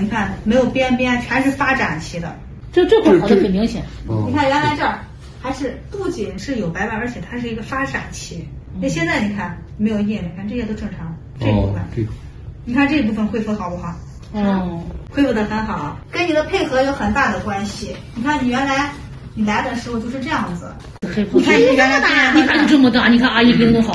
你看没有边边，全是发展期的，这这块好的很明显。你看原来这儿还是不仅是有白斑，而且它是一个发展期。那现在你看没有印，你看这些都正常，这一部分，你看这一部分恢复好不好？嗯，恢复的很好，跟你的配合有很大的关系。你看你原来。你来的时候就是这样子，你看你原来你看这么大，你看阿姨给弄好。